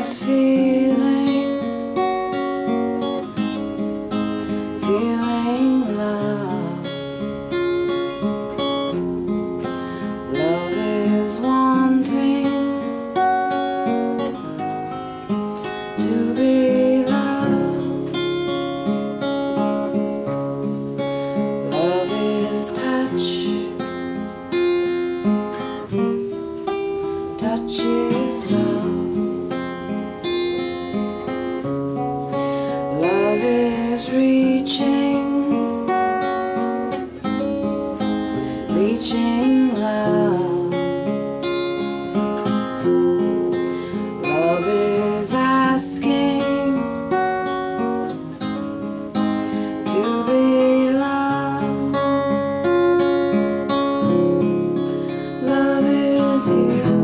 this feeling, feeling love. reaching, reaching love. Love is asking to be loved. Love is you.